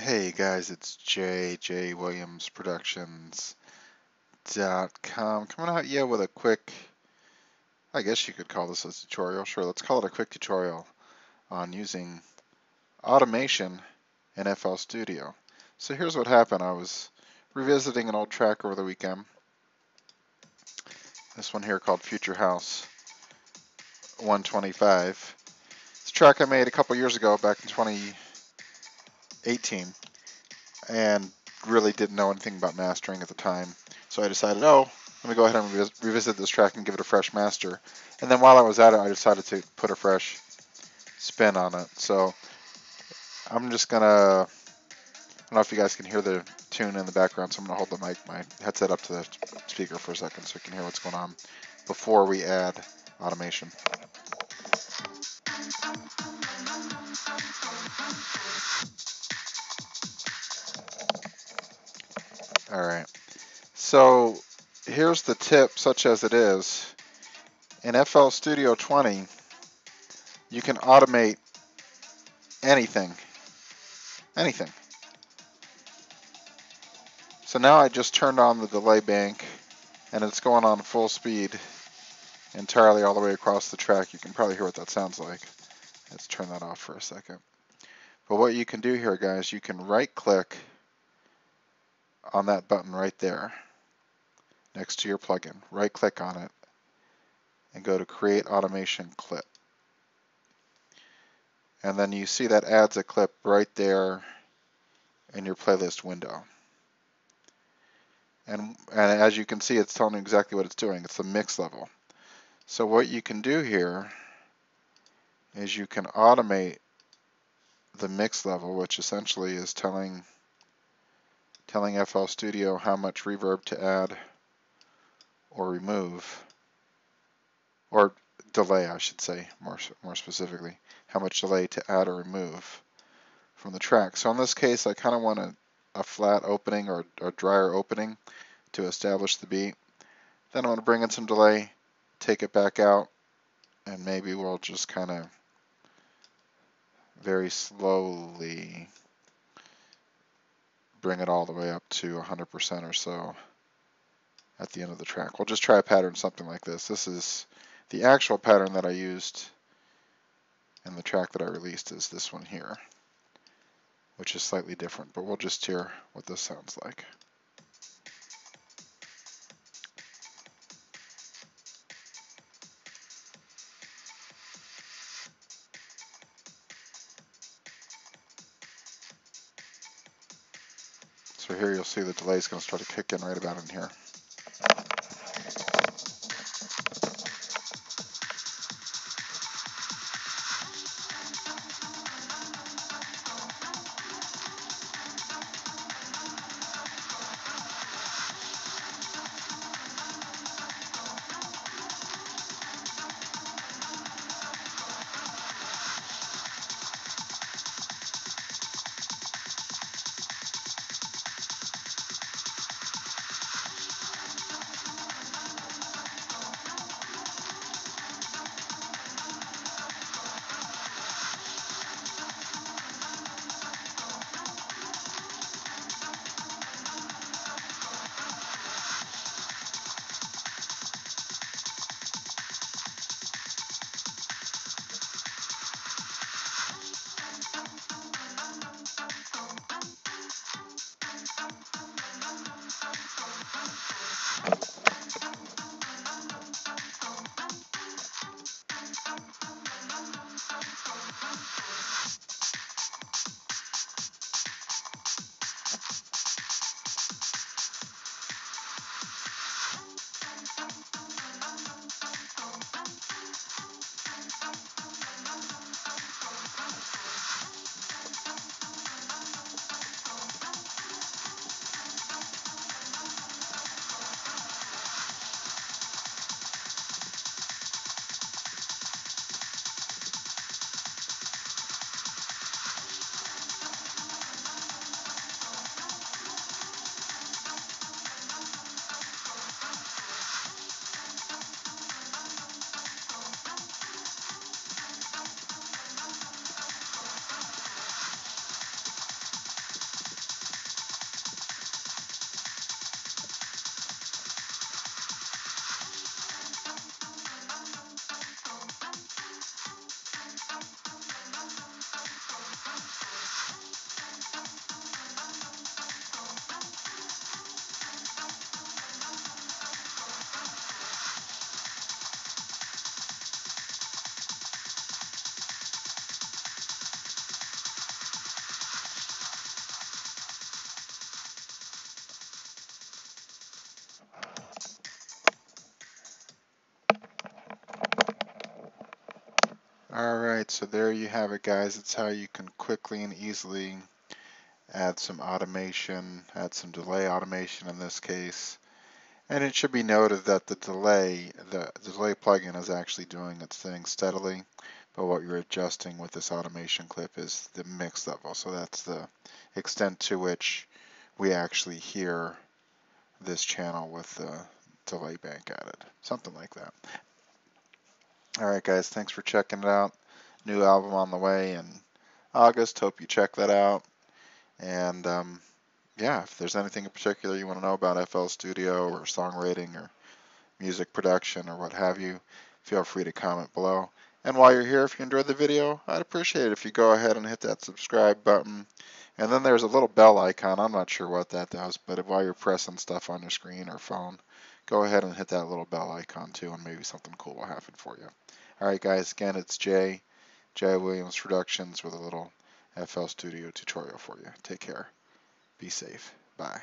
Hey guys, it's Jay, J Williams Productions dot com coming out you with a quick, I guess you could call this a tutorial. Sure, let's call it a quick tutorial on using automation in FL Studio. So here's what happened. I was revisiting an old track over the weekend. This one here called Future House 125. It's a track I made a couple years ago back in 20 18 and really didn't know anything about mastering at the time. So I decided, oh, let me go ahead and revis revisit this track and give it a fresh master. And then while I was at it, I decided to put a fresh spin on it. So I'm just going to, I don't know if you guys can hear the tune in the background, so I'm going to hold the mic, my headset up to the speaker for a second so you can hear what's going on before we add automation. All right. So here's the tip, such as it is. In FL Studio 20, you can automate anything. Anything. So now I just turned on the delay bank and it's going on full speed entirely all the way across the track. You can probably hear what that sounds like. Let's turn that off for a second. But what you can do here, guys, you can right click on that button right there next to your plugin. Right click on it and go to create automation clip. And then you see that adds a clip right there in your playlist window. And, and as you can see, it's telling you exactly what it's doing. It's the mix level. So what you can do here is you can automate the mix level, which essentially is telling telling FL Studio how much reverb to add or remove, or delay, I should say, more, more specifically, how much delay to add or remove from the track. So in this case, I kind of want a, a, flat opening or a drier opening to establish the beat. Then I want to bring in some delay, take it back out, and maybe we'll just kind of very slowly bring it all the way up to 100% or so at the end of the track. We'll just try a pattern something like this. This is the actual pattern that I used in the track that I released is this one here, which is slightly different, but we'll just hear what this sounds like. So here you'll see the delay is going to start to kick in right about in here. Alright, so there you have it guys. It's how you can quickly and easily add some automation, add some delay automation in this case. And it should be noted that the delay, the, the delay plugin is actually doing its thing steadily, but what you're adjusting with this automation clip is the mix level. So that's the extent to which we actually hear this channel with the delay bank added, something like that. Alright guys, thanks for checking it out. New album on the way in August, hope you check that out. And um, yeah, if there's anything in particular you want to know about FL Studio or songwriting or music production or what have you, feel free to comment below. And while you're here, if you enjoyed the video, I'd appreciate it if you go ahead and hit that subscribe button. And then there's a little bell icon. I'm not sure what that does, but while you're pressing stuff on your screen or phone, go ahead and hit that little bell icon too, and maybe something cool will happen for you. All right, guys, again, it's Jay, Jay Williams Productions with a little FL Studio tutorial for you. Take care. Be safe. Bye.